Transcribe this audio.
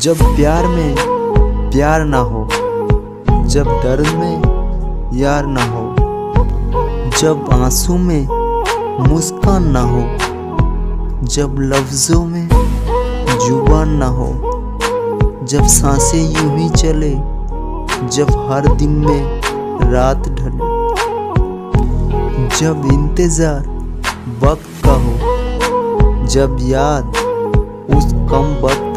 जब प्यार में प्यार ना हो, जब दर्द में यार ना हो, जब आँसू में मुस्कान ना हो, जब लफ्ज़ों में ज़ुबान ना हो, जब साँसें यूँ ही चले, जब हर दिन में रात ढले, जब इंतज़ार वक्त का हो, जब याद उस कम वक्त